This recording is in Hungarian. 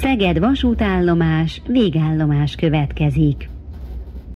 Szeged vasútállomás, végállomás következik.